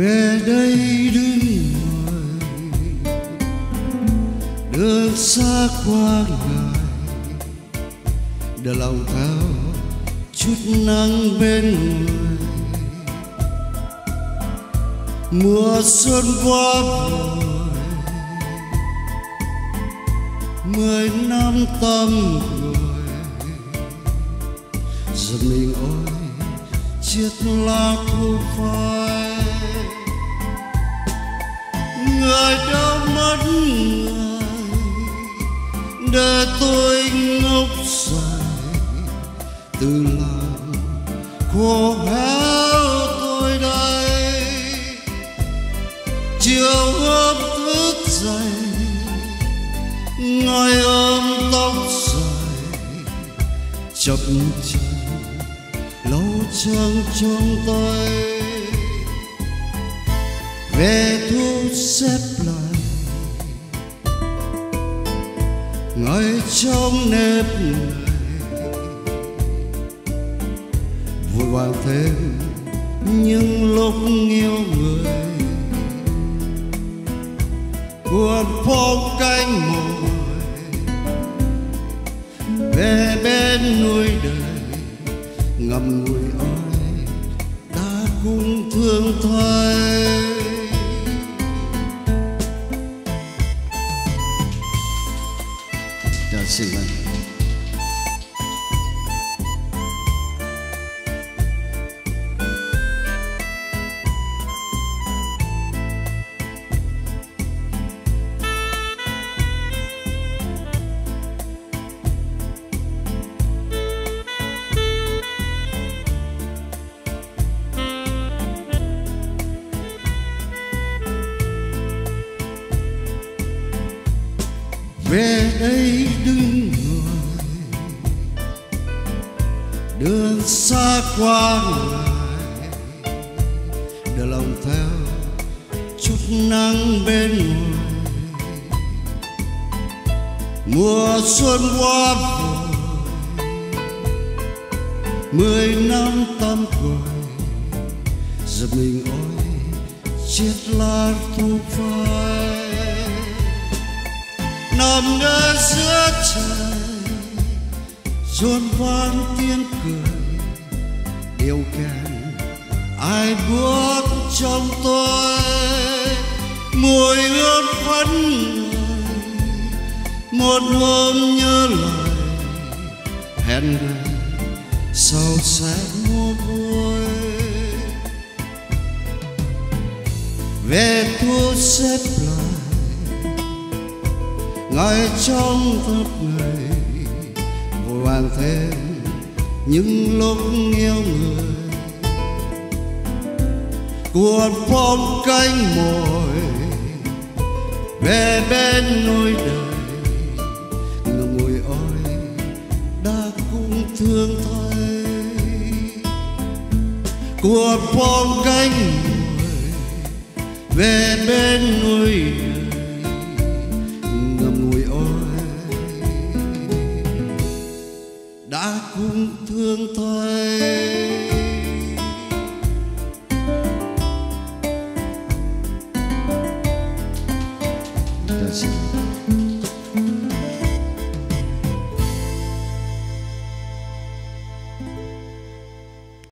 về đây đứng ngoài đường xa qua ngài, để lòng thao chút nắng bên ngoài mùa xuân qua rồi mười năm tâm người. Giờ mình ôi, chiếc lá thu phai người đã mất người, để tôi ngốc dài từ lòng khô héo tôi đây. Chiều hôm thức dậy ngài ôm tóc dài, chập chờn lâu trăng trong tay về thu xếp lại ngồi trong nếp người vội vàng thêm những lúc yêu người. Buồn phong cánh mồi. Về bên núi đời ngầm ngùi ơi ta cũng thương thay 气氛 về đây đứng người đường xa qua ngoài để lòng theo chút nắng bên ngoài. Mùa xuân qua rồi, mười năm tâm cười giờ mình ôi, chiếc lá thu phai nằm nơi giữa trời, rộn vang tiếng cười. Điều kèn, ai bước trong tôi? Mùi hương phấn người một hôm nhớ lời hẹn ngày sau sẽ mua vui. Về thu xếp lại ngồi trong thấp người vội vàng thêm những lúc yêu người. Cuộn phong cánh mồi, về bên núi đời ngậm mùi ôi đã cũng thương thay. Cuộn phong cánh mồi, về bên núi đời thương thay That's it.